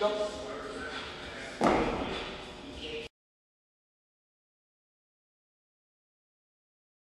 Go.